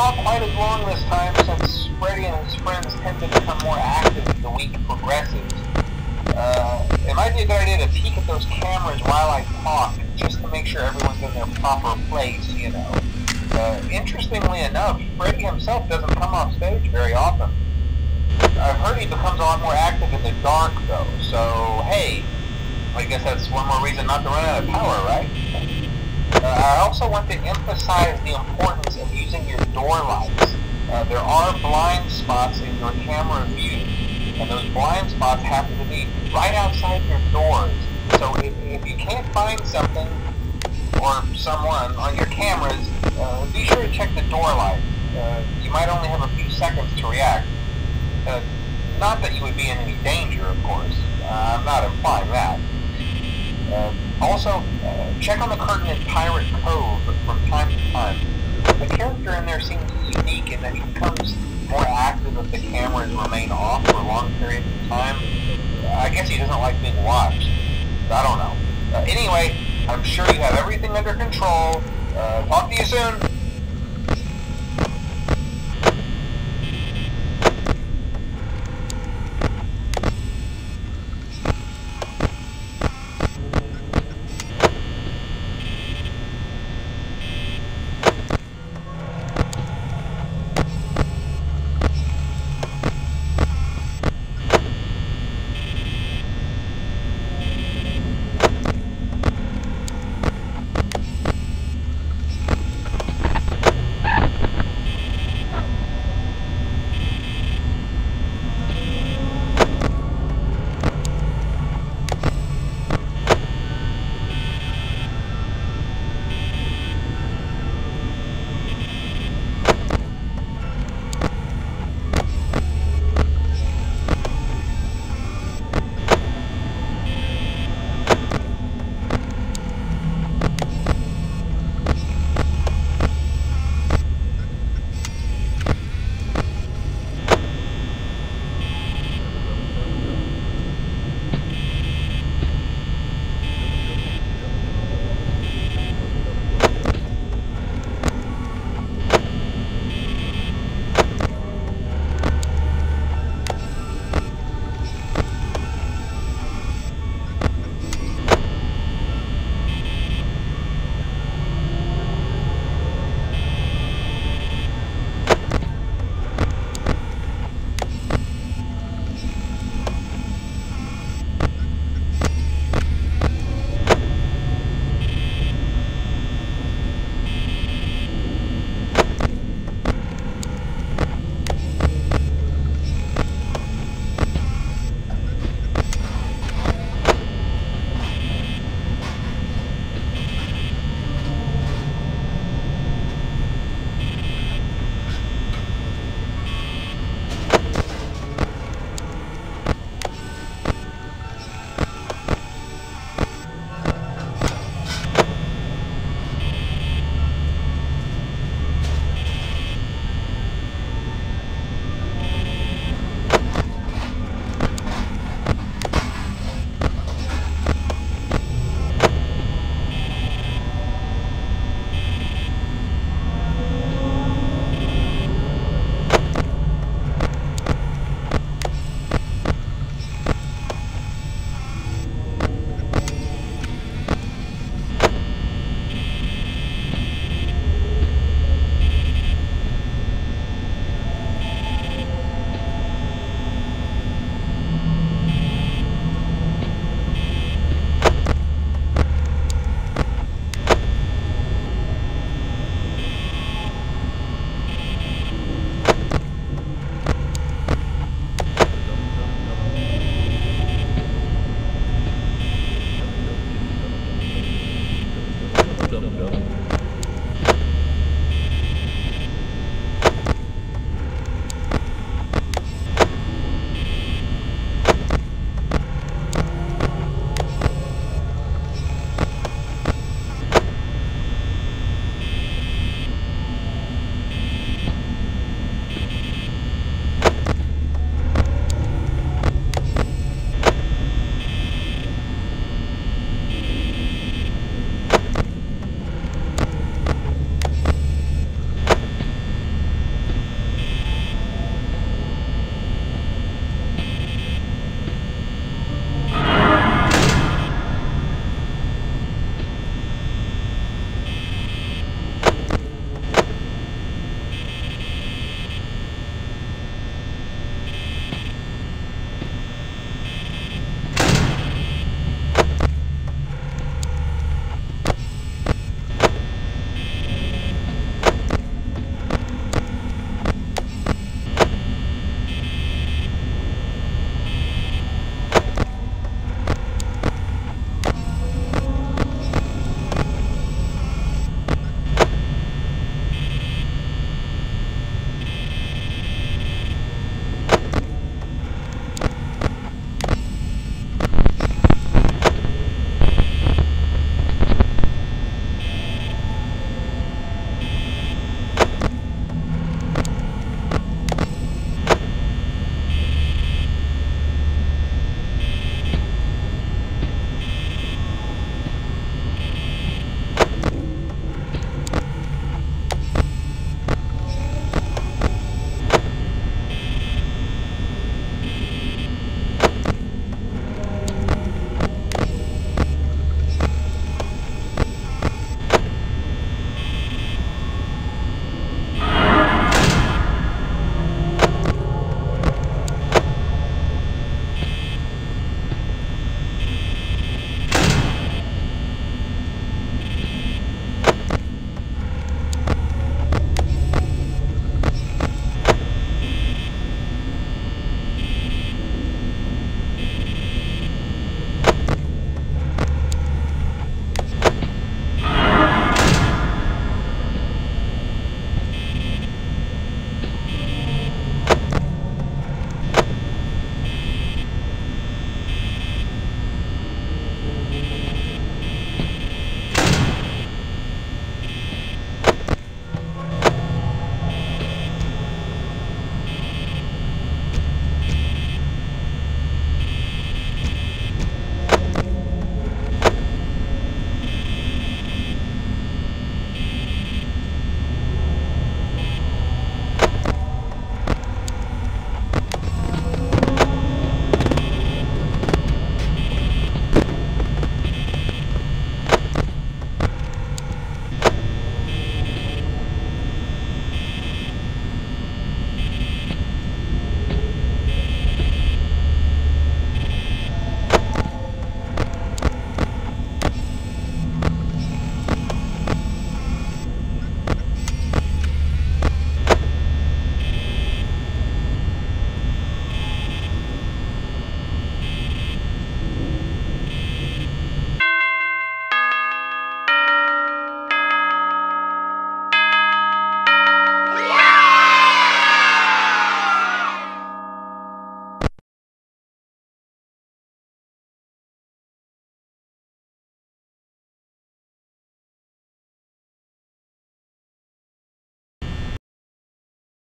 not quite as long this time since Freddy and his friends tend to become more active as the week progresses. Uh, it might be a good idea to peek at those cameras while I talk, just to make sure everyone's in their proper place, you know. Uh, interestingly enough, Freddy himself doesn't come off stage very often. I've heard he becomes a lot more active in the dark, though, so hey, I guess that's one more reason not to run out of power, right? Uh, I also want to emphasize the importance of using your door lights. Uh, there are blind spots in your camera view, and those blind spots happen to be right outside your doors. So if, if you can't find something or someone on your cameras, uh, be sure to check the door light. Uh, you might only have a few seconds to react. Uh, not that you would be in any danger, of course. Uh, I'm not implying that. Also, check on the curtain in Pirate Cove from time to time. The character in there seems unique in that he becomes more active if the cameras remain off for long periods of time. I guess he doesn't like being watched. I don't know. Uh, anyway, I'm sure you have everything under control. Uh, talk to you soon.